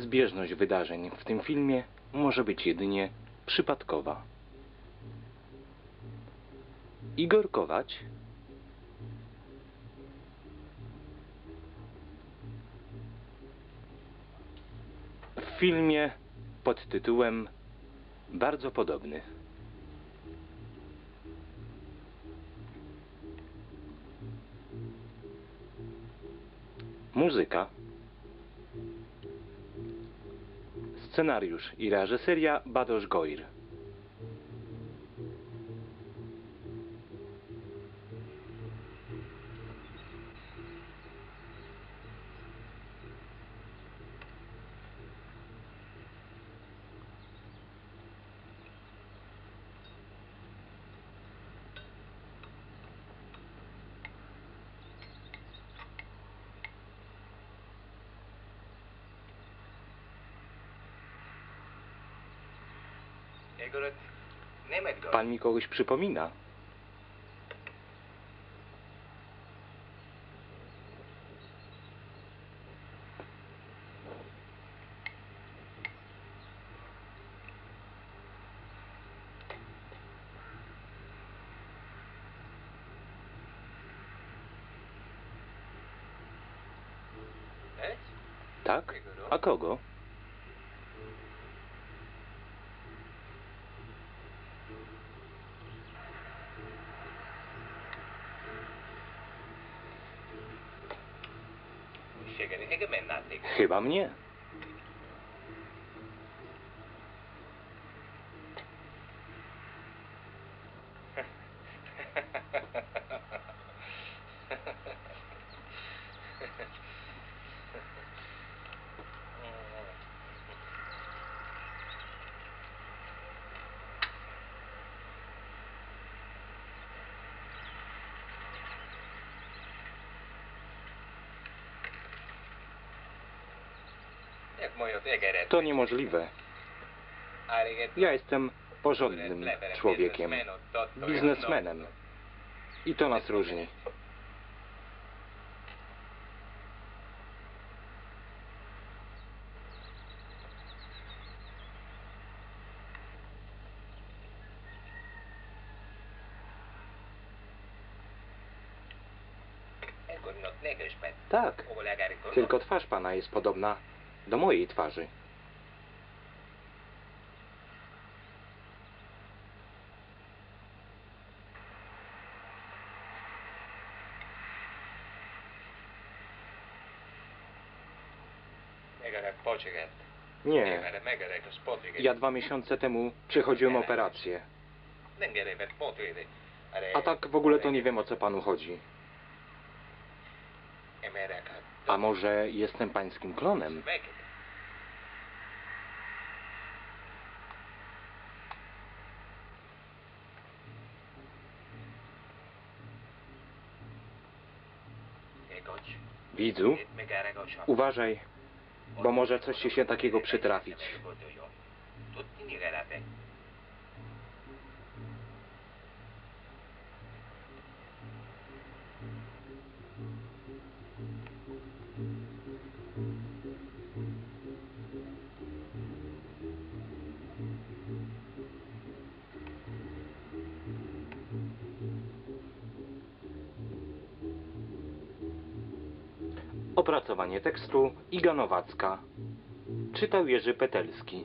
Zbieżność wydarzeń w tym filmie może być jedynie przypadkowa. Igor Kowacz w filmie pod tytułem Bardzo podobny. Muzyka Scenariusz i reżyseria Badosz Goir. Pan mi kogoś przypomina? Tak? A kogo? Chyba mnie. To niemożliwe. Ja jestem porządnym człowiekiem, biznesmenem. I to nas różni. Tak, tylko twarz pana jest podobna do mojej twarzy. Nie, ja dwa miesiące temu przechodziłem operację. A tak w ogóle to nie wiem o co panu chodzi. A może jestem pańskim klonem? Widzu, uważaj, bo może coś ci się takiego przytrafić. Opracowanie tekstu Iga Nowacka. Czytał Jerzy Petelski.